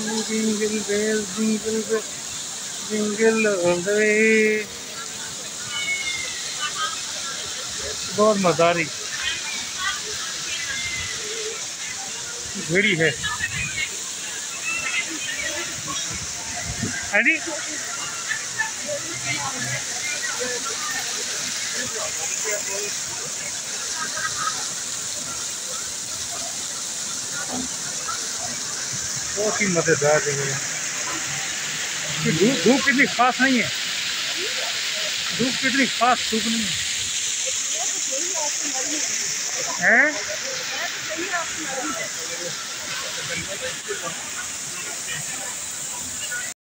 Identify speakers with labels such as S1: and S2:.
S1: Jingle bells, jingle bells, jingle all the way. बहुत मज़ारी भेड़ी है एंडी बहुत ही मज़ेदार जगह है। धूप धूप कितनी खास नहीं है। धूप कितनी खास धूप नहीं है। हैं?